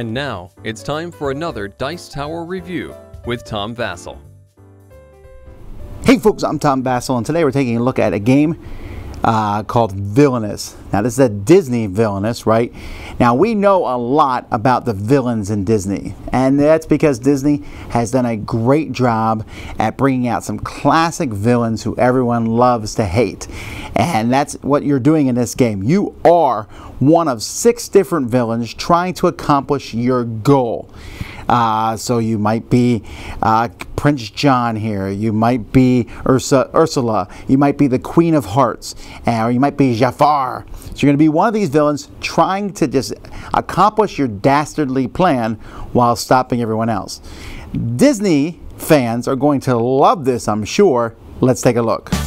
And now it's time for another Dice Tower review with Tom Vasel. Hey folks, I'm Tom Vasel, and today we're taking a look at a game uh, called Villainous. Now, this is a Disney Villainous, right? Now, we know a lot about the villains in Disney, and that's because Disney has done a great job at bringing out some classic villains who everyone loves to hate. And that's what you're doing in this game. You are one of six different villains trying to accomplish your goal. Uh, so you might be uh, Prince John here. You might be Ursa, Ursula. You might be the Queen of Hearts. or you might be Jafar. So you're going to be one of these villains trying to just accomplish your dastardly plan while stopping everyone else. Disney fans are going to love this, I'm sure. Let's take a look.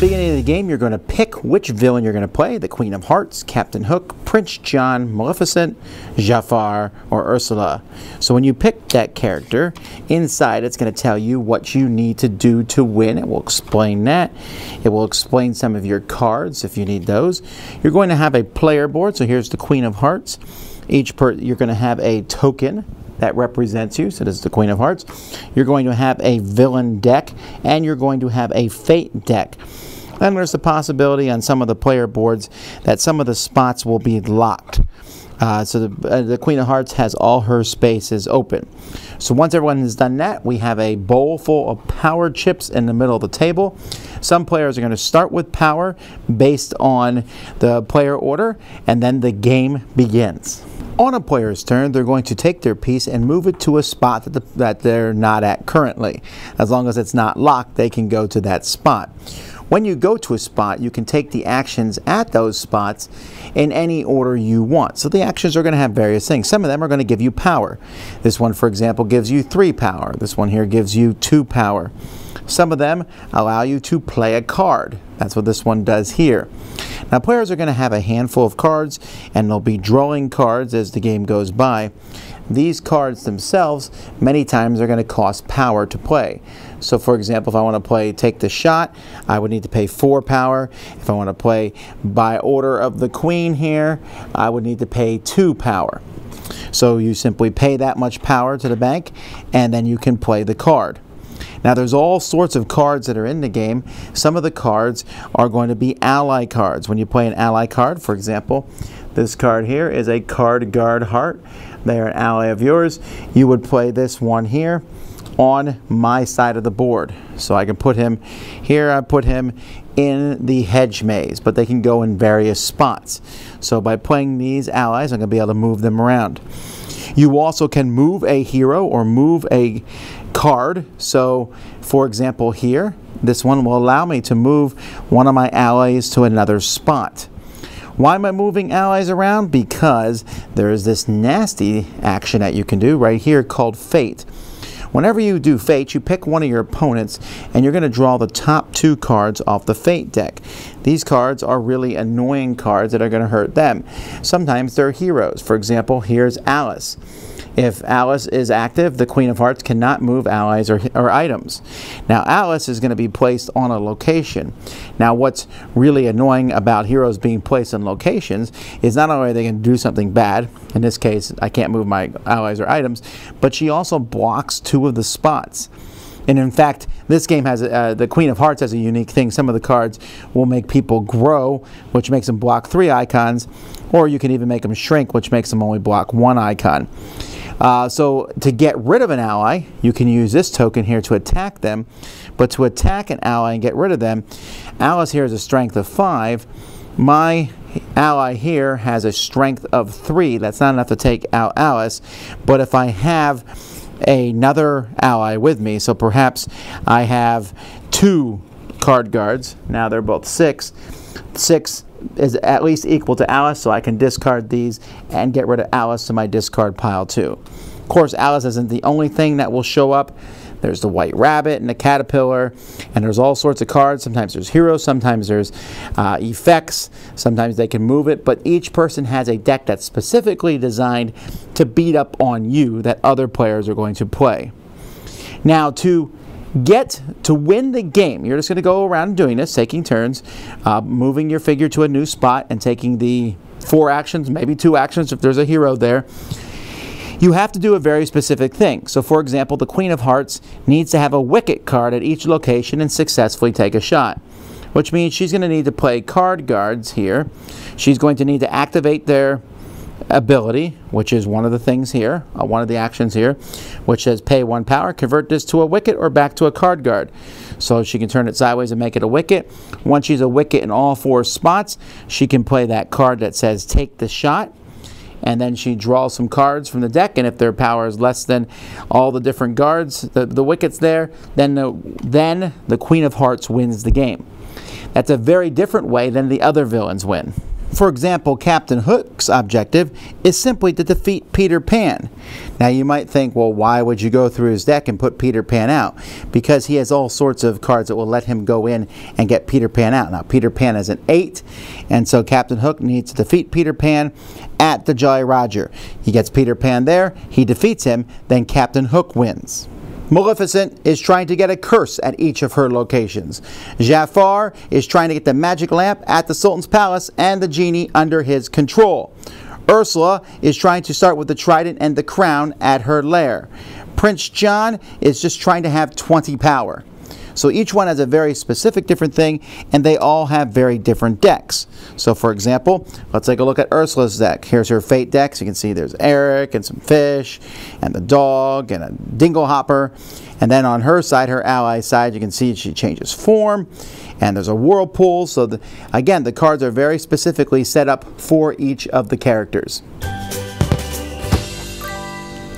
Beginning of the game, you're going to pick which villain you're going to play the Queen of Hearts, Captain Hook, Prince John, Maleficent, Jafar, or Ursula. So when you pick that character, inside it's going to tell you what you need to do to win. It will explain that. It will explain some of your cards if you need those. You're going to have a player board. So here's the Queen of Hearts. Each per you're going to have a token that represents you. So this is the Queen of Hearts. You're going to have a villain deck, and you're going to have a fate deck. Then there's the possibility on some of the player boards that some of the spots will be locked. Uh, so the, uh, the, Queen of Hearts has all her spaces open. So once everyone has done that, we have a bowl full of power chips in the middle of the table. Some players are going to start with power based on the player order, and then the game begins. On a player's turn, they're going to take their piece and move it to a spot that, the, that they're not at currently. As long as it's not locked, they can go to that spot. When you go to a spot, you can take the actions at those spots in any order you want. So the actions are going to have various things. Some of them are going to give you power. This one, for example, gives you three power. This one here gives you two power. Some of them allow you to play a card. That's what this one does here. Now players are going to have a handful of cards and they'll be drawing cards as the game goes by. These cards themselves many times are going to cost power to play. So for example, if I want to play Take the Shot, I would need to pay 4 power. If I want to play By Order of the Queen here, I would need to pay 2 power. So you simply pay that much power to the bank and then you can play the card. Now there's all sorts of cards that are in the game. Some of the cards are going to be ally cards. When you play an ally card, for example, this card here is a card guard heart. They're an ally of yours. You would play this one here on my side of the board. So I can put him here, I put him in the hedge maze, but they can go in various spots. So by playing these allies, I'm going to be able to move them around. You also can move a hero or move a card. So for example here, this one will allow me to move one of my allies to another spot. Why am I moving allies around? Because there is this nasty action that you can do right here called Fate. Whenever you do Fate, you pick one of your opponents and you're going to draw the top two cards off the Fate deck. These cards are really annoying cards that are going to hurt them. Sometimes they're heroes. For example, here's Alice. If Alice is active, the Queen of Hearts cannot move allies or, or items. Now, Alice is going to be placed on a location. Now, what's really annoying about heroes being placed in locations is not only are they going to do something bad, in this case, I can't move my allies or items, but she also blocks two of the spots. And in fact, this game has uh, the Queen of Hearts has a unique thing. Some of the cards will make people grow, which makes them block three icons, or you can even make them shrink, which makes them only block one icon. Uh, so to get rid of an ally, you can use this token here to attack them. But to attack an ally and get rid of them, Alice here has a strength of 5. My ally here has a strength of 3. That's not enough to take out Alice. But if I have another ally with me, so perhaps I have two card guards, now they're both 6. 6 is at least equal to Alice, so I can discard these and get rid of Alice to my discard pile too. Of course, Alice isn't the only thing that will show up. There's the white rabbit and the caterpillar, and there's all sorts of cards. Sometimes there's heroes, sometimes there's uh, effects, sometimes they can move it, but each person has a deck that's specifically designed to beat up on you that other players are going to play. Now, to get to win the game, you're just going to go around doing this, taking turns, uh, moving your figure to a new spot, and taking the four actions, maybe two actions if there's a hero there. You have to do a very specific thing. So, for example, the Queen of Hearts needs to have a wicket card at each location and successfully take a shot, which means she's going to need to play card guards here. She's going to need to activate their ability, which is one of the things here, uh, one of the actions here, which says pay one power, convert this to a wicket or back to a card guard. So she can turn it sideways and make it a wicket. Once she's a wicket in all four spots, she can play that card that says take the shot. And then she draws some cards from the deck, and if their power is less than all the different guards, the, the wickets there, then the, then the Queen of Hearts wins the game. That's a very different way than the other villains win. For example, Captain Hook's objective is simply to defeat Peter Pan. Now you might think, well, why would you go through his deck and put Peter Pan out? Because he has all sorts of cards that will let him go in and get Peter Pan out. Now Peter Pan is an 8, and so Captain Hook needs to defeat Peter Pan at the Jolly Roger. He gets Peter Pan there, he defeats him, then Captain Hook wins. Maleficent is trying to get a curse at each of her locations. Jafar is trying to get the magic lamp at the Sultan's palace and the genie under his control. Ursula is trying to start with the trident and the crown at her lair. Prince John is just trying to have 20 power. So each one has a very specific different thing, and they all have very different decks. So for example, let's take a look at Ursula's deck. Here's her Fate deck. You can see there's Eric and some fish, and the dog, and a Dinglehopper. And then on her side, her ally side, you can see she changes form, and there's a whirlpool. So the, again, the cards are very specifically set up for each of the characters.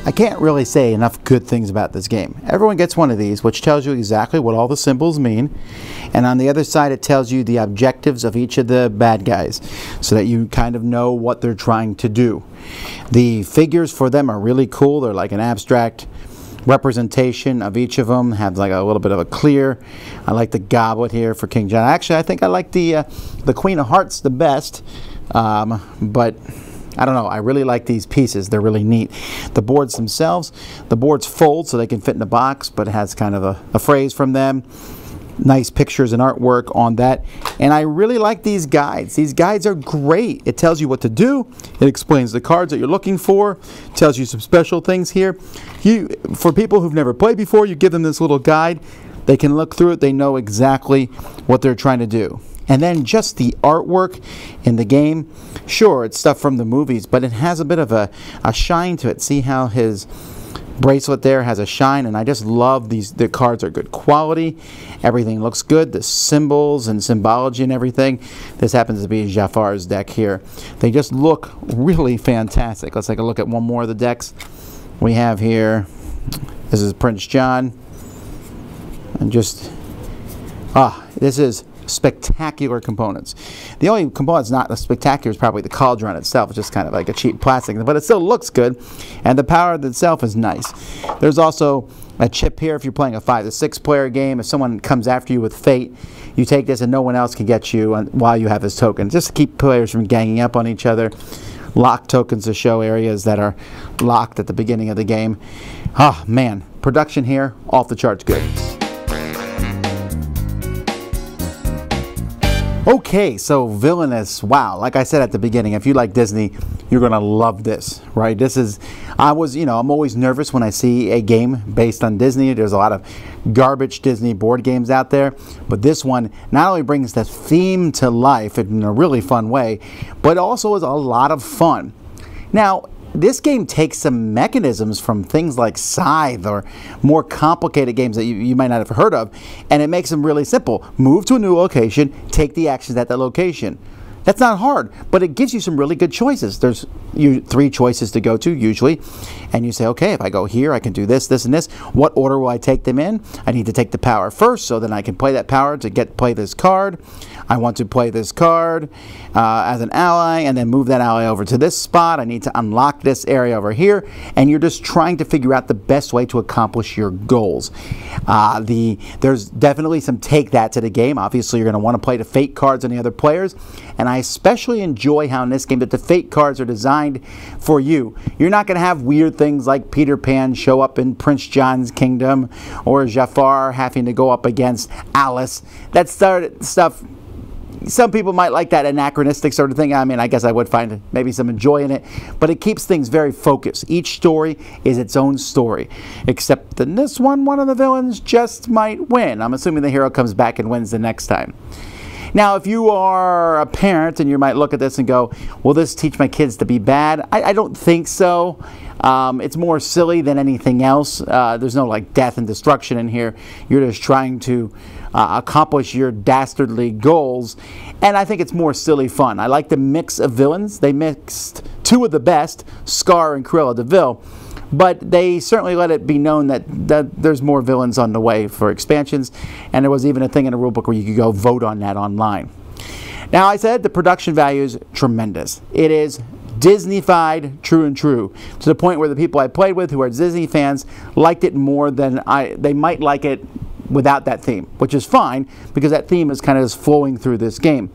I can't really say enough good things about this game. Everyone gets one of these, which tells you exactly what all the symbols mean. And on the other side, it tells you the objectives of each of the bad guys so that you kind of know what they're trying to do. The figures for them are really cool. They're like an abstract representation of each of them. Have like a little bit of a clear. I like the goblet here for King John. Actually, I think I like the uh, the Queen of Hearts the best, um, but I don't know. I really like these pieces. They're really neat. The boards themselves, the boards fold so they can fit in the box, but it has kind of a, a phrase from them. Nice pictures and artwork on that. And I really like these guides. These guides are great. It tells you what to do. It explains the cards that you're looking for. Tells you some special things here. You, for people who've never played before, you give them this little guide. They can look through it. They know exactly what they're trying to do. And then just the artwork in the game. Sure, it's stuff from the movies, but it has a bit of a, a shine to it. See how his bracelet there has a shine and I just love these the cards are good quality. Everything looks good the symbols and symbology and everything. This happens to be Jafar's deck here. They just look really fantastic. Let's take a look at one more of the decks we have here. This is Prince John. And just ah this is spectacular components. The only component that's not spectacular is probably the cauldron itself. It's just kind of like a cheap plastic, but it still looks good, and the power itself is nice. There's also a chip here if you're playing a five to six player game. If someone comes after you with fate, you take this and no one else can get you while you have this token. Just to keep players from ganging up on each other. Lock tokens to show areas that are locked at the beginning of the game. Oh man, production here off the charts good. Okay, so Villainous. Wow, like I said at the beginning, if you like Disney, you're gonna love this, right? This is, I was, you know, I'm always nervous when I see a game based on Disney. There's a lot of garbage Disney board games out there, but this one not only brings the theme to life in a really fun way, but also is a lot of fun. Now, this game takes some mechanisms from things like Scythe or more complicated games that you, you, might not have heard of, and it makes them really simple. Move to a new location, take the actions at that location. That's not hard, but it gives you some really good choices. There's you, three choices to go to usually, and you say, okay, if I go here, I can do this, this, and this. What order will I take them in? I need to take the power first, so then I can play that power to get play this card. I want to play this card uh, as an ally and then move that ally over to this spot. I need to unlock this area over here. And you're just trying to figure out the best way to accomplish your goals. Uh, the There's definitely some take that to the game. Obviously, you're going to want to play the fate cards on the other players. And I especially enjoy how in this game that the fate cards are designed for you. You're not going to have weird things like Peter Pan show up in Prince John's kingdom or Jafar having to go up against Alice. That stuff some people might like that anachronistic sort of thing. I mean, I guess I would find maybe some joy in it, but it keeps things very focused. Each story is its own story, except in this one, one of the villains just might win. I'm assuming the hero comes back and wins the next time. Now, if you are a parent and you might look at this and go, will this teach my kids to be bad? I, I don't think so. Um, it's more silly than anything else. Uh, there's no like death and destruction in here. You're just trying to uh, accomplish your dastardly goals. And I think it's more silly fun. I like the mix of villains. They mixed two of the best, Scar and Cruella de Vil. But they certainly let it be known that, that there's more villains on the way for expansions. And there was even a thing in the rulebook where you could go vote on that online. Now, I said the production value is tremendous. It is Disneyfied true and true to the point where the people I played with who are Disney fans liked it more than I they might like it without that theme, which is fine because that theme is kind of just flowing through this game.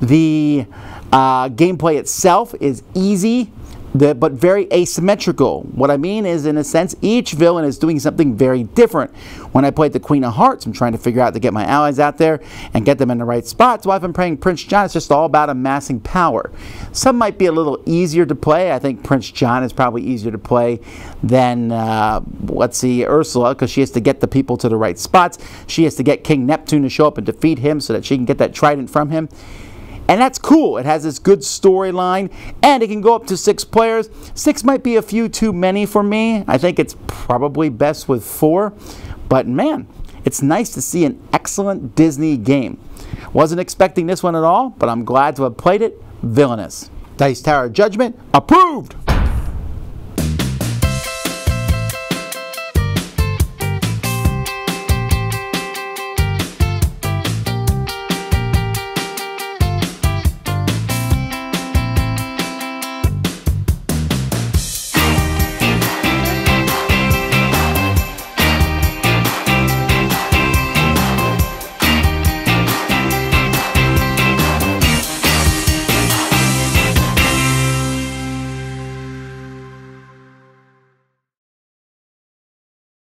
The uh, gameplay itself is easy but very asymmetrical. What I mean is, in a sense, each villain is doing something very different. When I played the Queen of Hearts, I'm trying to figure out to get my allies out there and get them in the right spots. While I've been playing Prince John, it's just all about amassing power. Some might be a little easier to play. I think Prince John is probably easier to play than, uh, let's see, Ursula, because she has to get the people to the right spots. She has to get King Neptune to show up and defeat him so that she can get that trident from him. And that's cool. It has this good storyline, and it can go up to six players. Six might be a few too many for me. I think it's probably best with four. But man, it's nice to see an excellent Disney game. Wasn't expecting this one at all, but I'm glad to have played it. Villainous. Dice Tower Judgment approved.